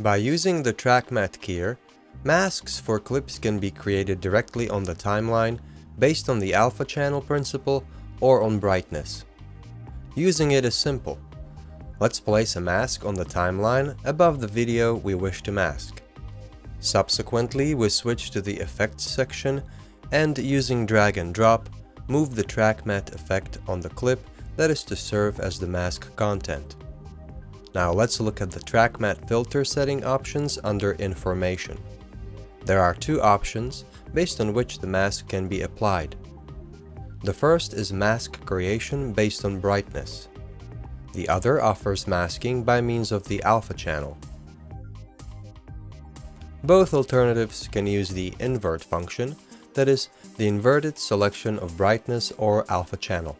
By using the track matte keyer, masks for clips can be created directly on the timeline based on the alpha channel principle or on brightness. Using it is simple. Let's place a mask on the timeline above the video we wish to mask. Subsequently, we switch to the Effects section and using drag and drop, move the track matte effect on the clip that is to serve as the mask content. Now let's look at the track matte filter setting options under Information. There are two options based on which the mask can be applied. The first is mask creation based on brightness. The other offers masking by means of the alpha channel. Both alternatives can use the invert function, that is, the inverted selection of brightness or alpha channel.